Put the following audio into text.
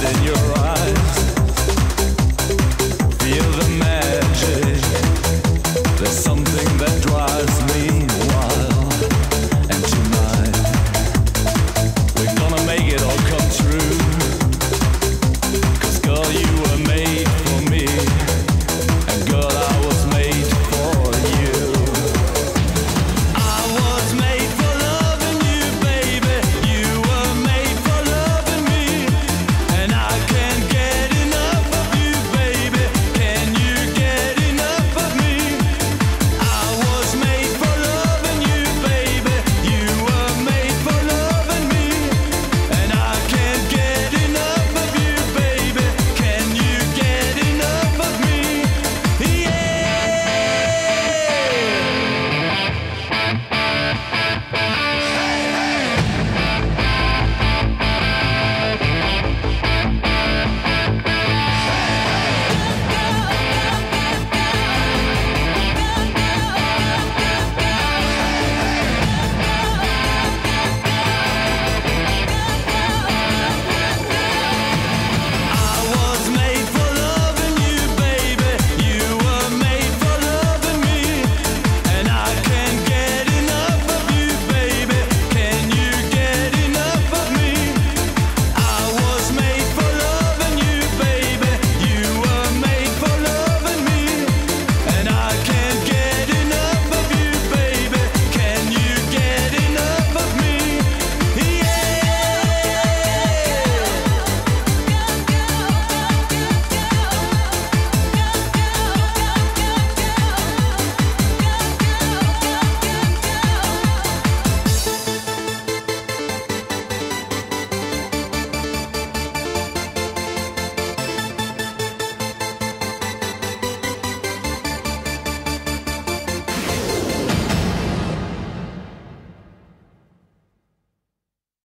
get it.